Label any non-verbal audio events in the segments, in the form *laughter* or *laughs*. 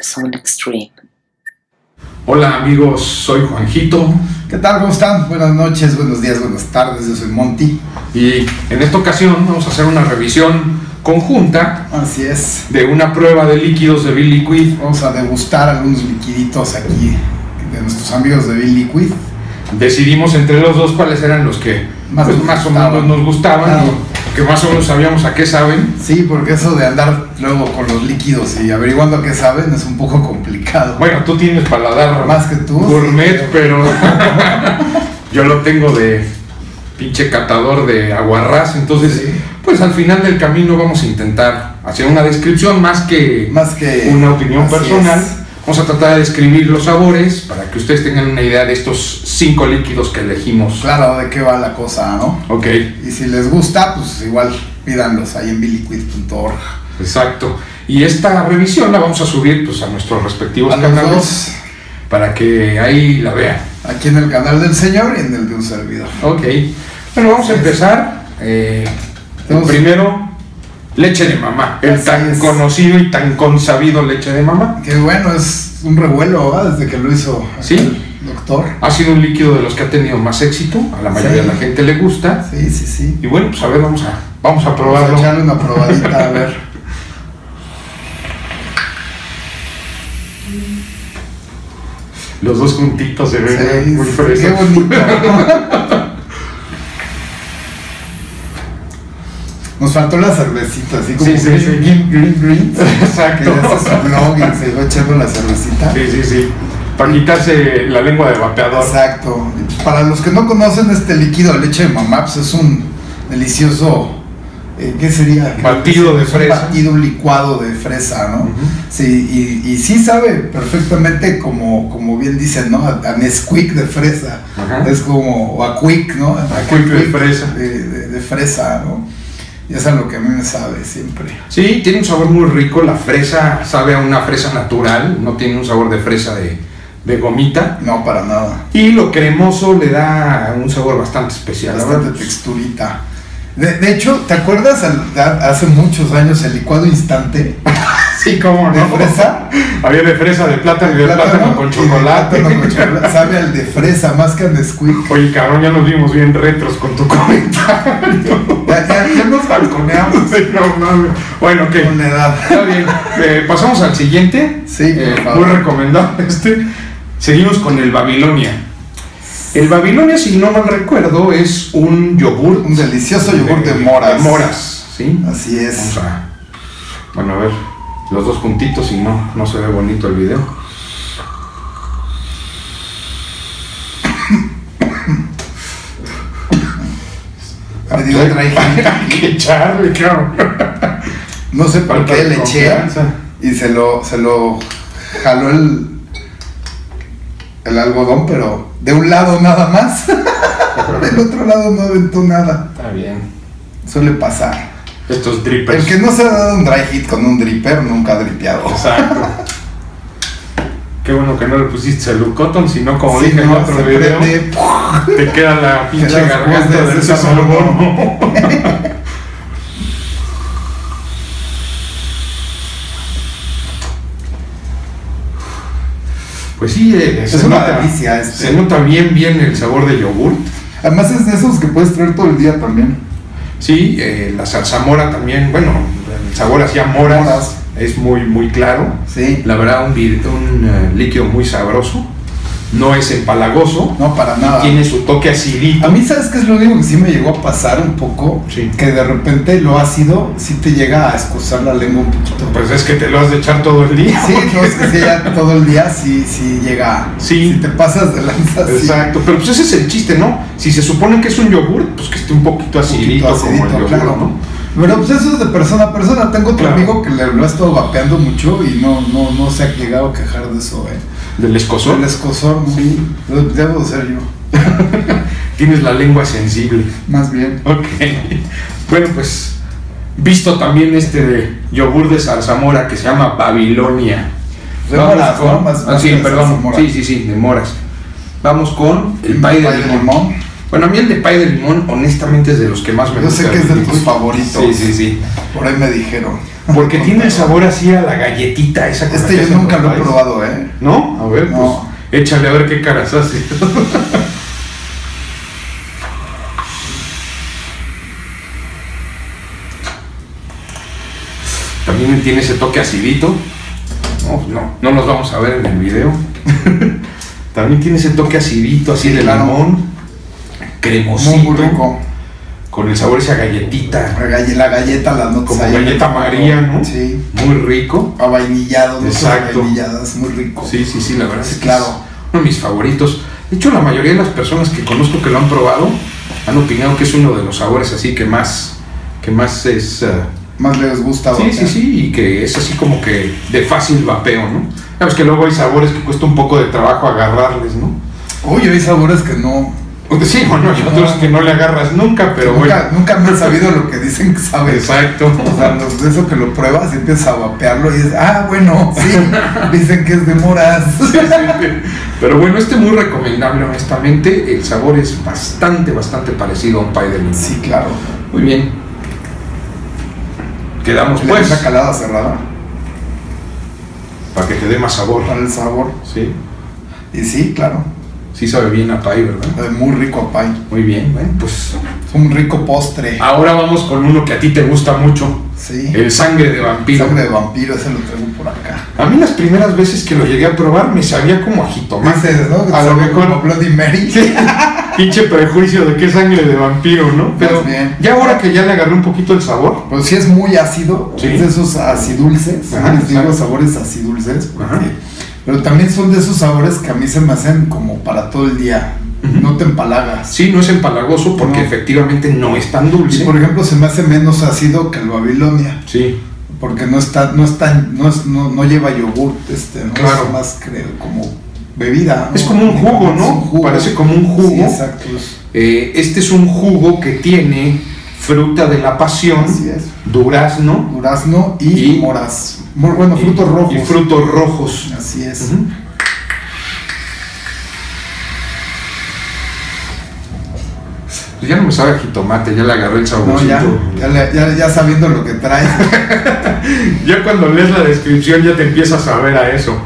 Sound Extreme. Hola amigos, soy Juanjito ¿Qué tal? ¿Cómo están? Buenas noches, buenos días, buenas tardes. Yo soy Monty. y en esta ocasión vamos a hacer una revisión conjunta Así es. de una prueba de líquidos de Bill Liquid. Vamos a degustar algunos liquiditos aquí de nuestros amigos de Bill Liquid. Decidimos entre los dos cuáles eran los que Más pues, más o menos nos gustaban Claro. y que más o menos sabíamos a qué saben. Sí, porque eso de andar luego con los líquidos y averiguando qué saben es un poco complicado. Bueno, tú tienes paladar Más que tú, gourmet, sí, pero *laughs* yo lo tengo de pinche catador de aguarrás, entonces Sí. pues al final del camino vamos a intentar hacer una descripción más que Más que una opinión personal. es. Vamos a tratar de describir los sabores para que ustedes tengan una idea de estos cinco líquidos que elegimos. Claro, de qué va la cosa, ¿no? Ok, Y si les gusta, pues igual pídanlos ahí en billiquid.org. exacto. Y esta revisión la vamos a subir pues, a nuestros respectivos A canales dos, para que ahí la vean. aquí en el canal del señor y en el de un servidor. Ok, bueno, vamos a empezar. eh, primero, leche de mamá, el Así tan es. conocido y tan consabido leche de mamá. Que bueno, es un revuelo desde que lo hizo Sí. el doctor. Ha sido un líquido de los que ha tenido más éxito, a la mayoría Sí. de la gente le gusta. Sí, sí, sí. Y bueno, pues a ver, vamos a, vamos a Vamos a probarlo. echarle una probadita a ver. Los dos juntitos se ven Sí, muy frescos. qué bonito. *laughs* faltó la cervecita, así como Sí, sí, green, sí. green, green, green. *laughs* Que Exacto. ya hace su blog y se va echando la cervecita. Sí, sí, sí. Para quitarse la lengua de vapeador. Exacto. Para los que no conocen este líquido de leche de mamá, pues es un delicioso, eh, ¿qué sería? Batido de Es un fresa. batido, un licuado de fresa, ¿no? Sí, y, y sí sabe perfectamente como, como bien dicen, ¿no? A, a Nesquik de fresa. Ajá. Es como, o a Quick, ¿no? A Quick de fresa. De, de- de fresa, ¿no? Y es lo que a mí me sabe siempre. Sí, tiene un sabor muy rico. La fresa sabe a una fresa natural, no tiene un sabor de fresa de, de gomita. No, para nada. Y lo cremoso le da un sabor bastante especial. Bastante texturita. De, de hecho, ¿te acuerdas al- a- hace muchos años el licuado instante *laughs* Sí, cómo de fresa? Había de fresa, de plátano y de plátano, con chocolate. plátano con chocolate. Sabe al de fresa más que al de Nesquik. Oye, cabrón, ya nos vimos bien retros con tu *laughs* comentario. Ya, ya, ya nos balconeamos *laughs* Sí, no mames. Bueno, ok. edad. Está bien. Eh, pasamos al siguiente. Sí, Eh, muy recomendable este. Seguimos con el Babilonia. El Babilonia, si no mal recuerdo, es un yogur. Un delicioso yogur de moras. De moras, ¿sí? Así es. Vamos a. Bueno, a ver. Los dos juntitos, si no, no se ve bonito el video. *laughs* Me dio dry hit. Hay que echarle, cabrón. No sé por qué le eché y se lo, se lo jaló el, el algodón, pero de un lado nada más. *laughs* Del otro lado no aventó nada. Está bien. Suele pasar. Estos drippers. El que no se ha dado un dry hit con un dripper nunca ha dripeado. Exacto. *laughs* Qué bueno que no le pusiste el cotton, sino como Sí, dije en no, otro video, prende, te queda la pinche garganta de ese sabor. Pues sí, eh, Es se, una nota, delicia este. se nota bien bien el sabor de yogur. Además es de esos que puedes traer todo el día también. Sí, eh, la zarzamora también, bueno, el sabor hacia moras, Moras. Es muy muy claro. Sí. La verdad, un, un eh, líquido muy sabroso. No es empalagoso. No, para nada. Tiene su toque acidito. A mí, ¿sabes qué es lo único que sí me llegó a pasar un poco? Sí. Que de repente lo ácido sí te llega a escozar la lengua un poquito. Pues es que te lo has de echar todo el día. Sí, no, es que sí, ya todo el día sí, sí llega. Sí. Si te pasas de lanza, sí. Exacto, pero pues ese es el chiste, ¿no? Si se supone que es un yogur, pues que esté un poquito Un acidito, poquito como el acidito, yogur, claro. ¿no? Pero pues eso es de persona a persona. Tengo otro Claro. amigo que le lo ha estado vapeando mucho y no, no, no se ha llegado a quejar de eso, eh. Del escozor. El escozor, ¿no? Sí. Lo Debo de ser yo. *laughs* Tienes la lengua sensible. Más bien. Ok. Bueno, pues visto también este de yogur de zarzamora que se llama Babilonia. De Vamos moras, con- ¿no? Más- ah, sí, de perdón. Sí, sí, sí, de moras. Vamos con el pay de, limón. Bueno, a mí el de pay de limón, honestamente, es de los que más me Yo gusta. sé que es de tus favoritos. Sí, sí, sí. Por ahí me dijeron. Porque *laughs* tiene el sabor así a la galletita esa Este yo nunca lo he probado, ¿eh? ¿No? A ver, No. pues échale a ver qué caras hace. *laughs* También tiene ese toque acidito. No, no, no los vamos a ver en el video. *laughs* También tiene ese toque acidito, así Sí, de limón, cremosito, Muy, rico. con el sabor esa galletita, La, galle- la galleta, las notas como galleta María, ¿no? Sí. Muy rico. A vainillado, notas Exacto. vainilladas, muy rico. Sí, sí, sí, la verdad es que Claro. es uno de mis favoritos. De hecho, la mayoría de las personas que conozco que lo han probado han opinado que es uno de los sabores así que más, que más es... eh, Más les gusta. sí, sí, sí, y que es así como que de fácil vapeo, ¿no? Sabes que luego hay sabores que cuesta un poco de trabajo agarrarles, ¿no? Uy, hay sabores que no. Sí, bueno, hay otros que no le agarras nunca, pero nunca, bueno. nunca me han sabido lo que dicen que sabe. Exacto. O sea, de eso que lo pruebas y empiezas a vapearlo y dices, ah, bueno, sí, dicen que es de moras. Sí, sí, sí. Pero bueno, este muy recomendable, honestamente. El sabor es bastante, bastante parecido a un pie de limón. Sí, claro. Muy bien. Quedamos Le pues una calada cerrada para que te dé más sabor. para el sabor. Sí. Y sí, claro, Sí sabe bien a pie, ¿verdad? es muy rico a. Muy bien, bueno, pues Es un rico postre. ahora vamos con uno que a ti te gusta mucho, Sí. el sangre de vampiro. Sangre de vampiro, ese lo traigo por acá. A mí las primeras veces que lo llegué a probar me sabía como a jitomate. ¿no? A lo Sabe mejor como Bloody Mary. *laughs* pinche prejuicio de que es sangre de vampiro, ¿no? Pero Más bien. ya ahora que ya le agarré un poquito el sabor, Pues sí es muy ácido, Sí. es de esos acidulces, Ajá, les digo sabores acidulces, porque- Ajá. Pero también son de esos sabores que a mí se me hacen como para todo el día, no te empalagas. sí, no es empalagoso porque No. efectivamente no es tan Y dulce. por ejemplo se me hace menos ácido que el Babilonia, Sí, porque no está, no está, no, es- no, no lleva yogurt, este, no Claro. es más creo como bebida. Es como un jugo, ¿no? un jugo. Parece como un jugo. Sí, exacto. Eh, este es un jugo que tiene fruta de la pasión, durazno Durazno y, Y- moras. Bueno, frutos y- rojos. y frutos rojos. Así es. Pues ya no me sabe jitomate, ya le agarré el No, saborcito. ya, ya, ya sabiendo lo que trae. *laughs* Ya cuando lees la descripción ya te empiezas a ver a eso.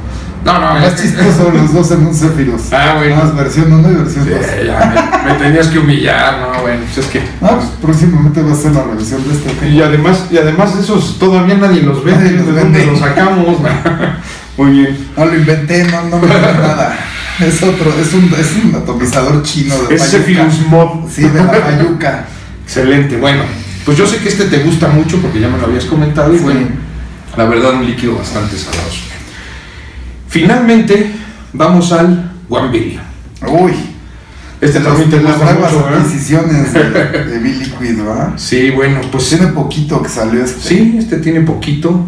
No, no, Más es- chistoso los dos en un Zephyrus. Ah, bueno. Más versión 1 y versión Sí, 2. ya, me, me tenías que humillar, no, bueno, pues es que... No, pues próximamente va a ser la revisión de este. Y además, y además esos todavía nadie los vende, Nadie los ¿de dónde los sacamos? *laughs* Muy bien. No lo inventé, no, no me nada. Es otro, es un, es un atomizador chino de Es. Zephyrus Mod. Sí, de la Fayuca. Excelente, bueno, pues yo sé que este te gusta mucho porque ya me lo habías comentado y Sí. bueno, la verdad un líquido bastante saladoso. Finalmente, vamos al One Billion. Uy. Este también te las nuevas mucho, adquisiciones de, *laughs* de Liquid, ¿verdad? Sí, bueno, pues Tiene poquito que salió este. sí, este tiene poquito.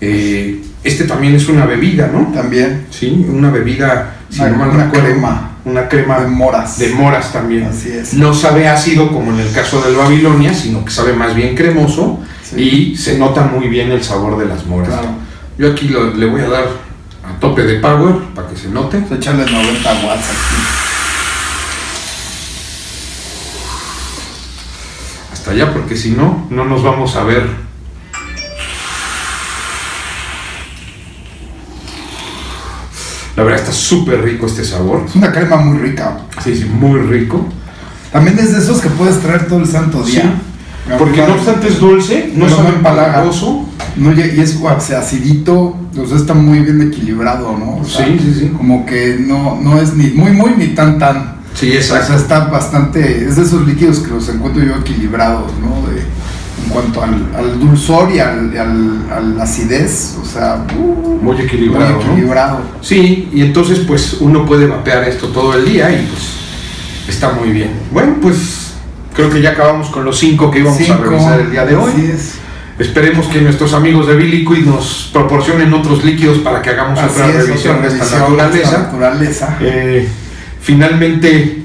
Eh, este también es una bebida, ¿no? También. Sí, una bebida, si no mal una recuerdo, crema. Una crema De moras. de moras también. Así es. No sabe ácido como en el caso del Babilonia, sino que sabe más bien cremoso Sí. y se nota muy bien el sabor de las moras. Claro. Yo aquí lo- le voy a dar a tope de power para que se note. Pues Echarle 90 watts aquí. Hasta allá porque si no, no nos vamos a ver. La verdad está súper rico este sabor. Es una crema muy rica. Sí, sí, muy rico. También es de esos que puedes traer todo el santo día. Sí. Porque no obstante es dulce, no no empalaga. empalagoso. No, y es o sea, acidito, o sea, está muy bien equilibrado, ¿no? O sea, Sí, sí, sí. Como que no, no es ni muy, muy, ni tan, tan. Sí, O sea, exacto. está bastante, es de esos líquidos que los encuentro yo equilibrados, ¿no? De, en cuanto al, al dulzor y al, al, a la acidez, o sea, uh, Muy equilibrado. muy ¿no? equilibrado. Sí, y entonces pues uno puede vapear esto todo el día y pues está muy bien. Bueno, pues creo que ya acabamos con los cinco que íbamos a revisar el día de hoy. Así es. Esperemos que nuestros amigos de Billy Liquid nos proporcionen otros líquidos para que hagamos Así otra es, revisión de esta naturaleza. naturaleza. Eh, finalmente,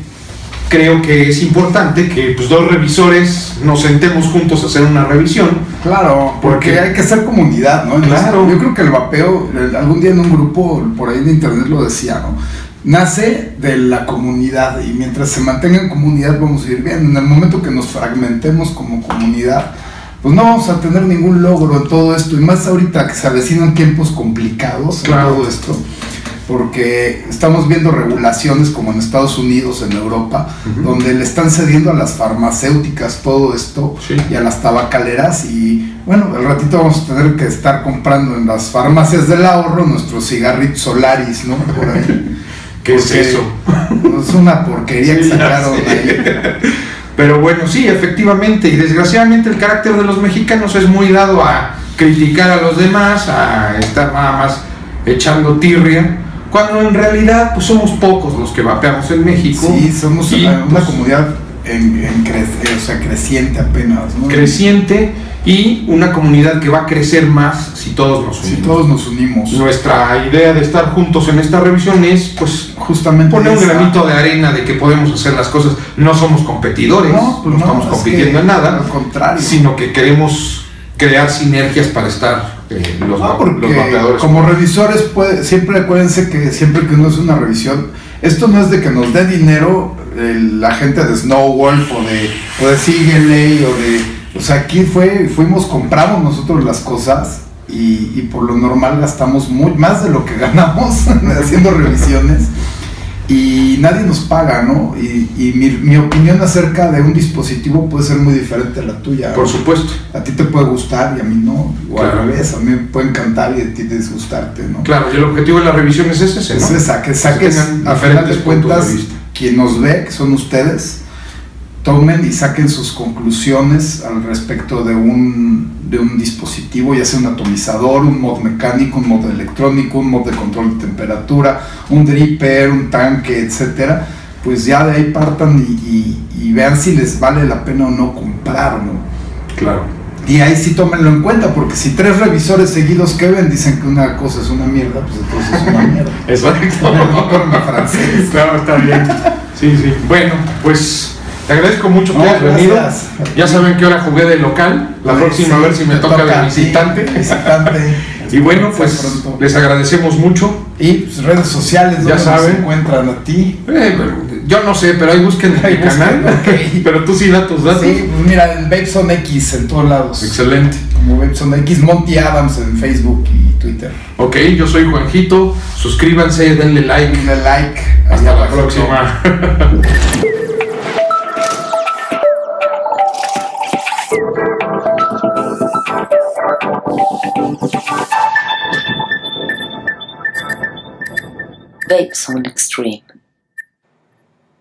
creo que es importante que pues, dos revisores nos sentemos juntos a hacer una revisión. Claro, porque Porque- hay que ser comunidad, ¿no? Claro. Yo creo que el vapeo, algún día en un grupo por ahí de internet lo decía, ¿no? Nace de la comunidad y mientras se mantenga en comunidad vamos a ir bien. En el momento que nos fragmentemos como comunidad, pues no vamos a tener ningún logro en todo esto. Y más ahorita que se avecinan tiempos complicados Claro. en todo esto. Porque estamos viendo regulaciones como en Estados Unidos, en Europa, donde le están cediendo a las farmacéuticas todo esto Sí. y a las tabacaleras y bueno, al ratito vamos a tener que estar comprando en las farmacias del ahorro nuestros cigarritos Solaris, ¿no? Por ahí. *laughs* ¿Qué es eso? Es una porquería que Sí, sacaron ahí. Pero bueno, sí, efectivamente, y desgraciadamente el carácter de los mexicanos es muy dado a criticar a los demás, a estar nada más echando tirria, cuando en realidad pues somos pocos los que vapeamos en México. Sí, somos y, una, una pues, comunidad en, en cre- eh, o sea, creciente apenas, ¿no? creciente y una comunidad que va a crecer más si todos nos Si unimos. todos nos unimos. Nuestra idea de estar juntos en esta revisión es pues Justamente poner un granito de arena de que podemos hacer las cosas. No somos competidores, no, No, pues no, estamos es compitiendo en nada, Al contrario. sino que queremos crear sinergias para estar eh, los, No, va- porque los vapeadores. como revisores, puede, siempre acuérdense que siempre que uno hace una revisión, esto no es de que nos dé dinero el- la gente de Snowwolf o de, o de Síguele o de... O sea, aquí fue, fuimos, compramos nosotros las cosas y, y por lo normal gastamos muy, más de lo que ganamos *laughs* haciendo revisiones y nadie nos paga, ¿no? Y, y mi, mi opinión acerca de un dispositivo puede ser muy diferente a la tuya. Por supuesto, A ti te puede gustar y a mí no. O Claro. al revés, a mí me puede encantar y a ti disgustarte, ¿no? claro, y el objetivo de la revisión es ese, ¿no? Es esa, que saques, a final de cuentas, de. Quien nos ve, que son ustedes, tomen y saquen sus conclusiones al respecto de un, de un dispositivo, ya sea un atomizador, un mod mecánico, un mod electrónico, un mod de control de temperatura, un dripper, un tanque, etcétera. Pues ya de ahí partan y, y- vean si les vale la pena o no comprarlo. Claro. Y ahí sí tómenlo en cuenta, porque si tres revisores seguidos que ven dicen que una cosa es una mierda, pues entonces es una mierda. *laughs* Exacto. Mi francés. Claro, está bien. Sí, sí. Bueno, pues te agradezco mucho que No, hayas venido. gracias. Ya saben que ahora jugué de local. La próxima sí, a ver si me toca, de visitante. Visitante. *laughs* Y bueno, pues les agradecemos mucho. Y pues, redes sociales, Ya donde nos saben. encuentran a ti? Eh, bueno, yo no sé, pero ahí busquen en Ahí mi busquen, canal. ok. *laughs* Pero tú sí da tus datos. Sí, pues mira, en Babeson X en todos lados. Excelente. Como Babeson X, Monty Adams en Facebook y Twitter. Ok, yo soy Juanjito. Suscríbanse, denle like. Denle like. Hasta la abajo. próxima. Vape Zone Extreme.